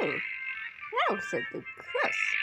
Oh, said the crust.